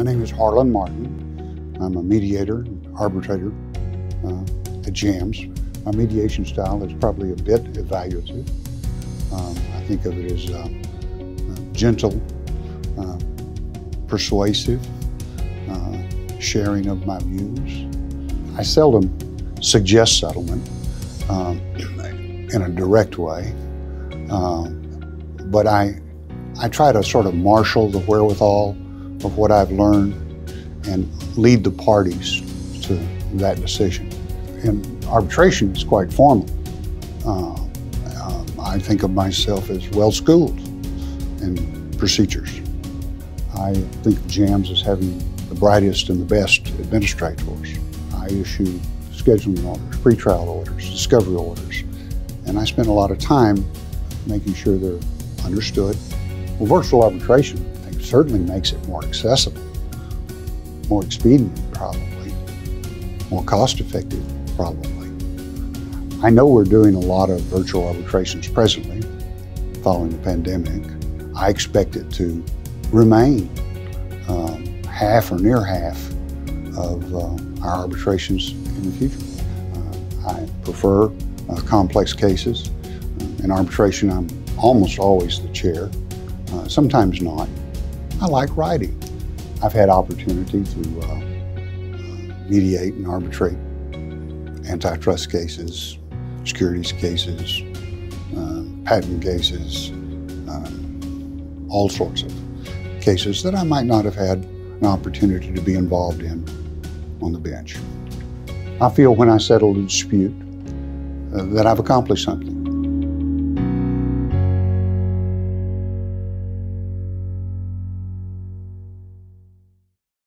Harlan Martin. I'm a mediator, arbitrator uh, at JAMS. My mediation style is probably a bit evaluative. Um, I think of it as uh, uh, gentle, uh, persuasive, uh, sharing of my views. I seldom suggest settlement um, in a direct way, um, but I, I try to sort of marshal the wherewithal of what I've learned and lead the parties to that decision. And arbitration is quite formal. Uh, um, I think of myself as well schooled in procedures. I think of JAMS as having the brightest and the best administrators. I issue scheduling orders, pretrial orders, discovery orders, and I spend a lot of time making sure they're understood. Well, virtual arbitration certainly makes it more accessible, more expedient probably, more cost effective probably. I know we're doing a lot of virtual arbitrations presently following the pandemic. I expect it to remain um, half or near half of uh, our arbitrations in the future. Uh, I prefer uh, complex cases. Uh, in arbitration, I'm almost always the chair, uh, sometimes not. I like writing. I've had opportunity to uh, mediate and arbitrate antitrust cases, securities cases, patent cases, all sorts of cases that I might not have had an opportunity to be involved in on the bench. I feel when I settle a dispute uh, that I've accomplished something.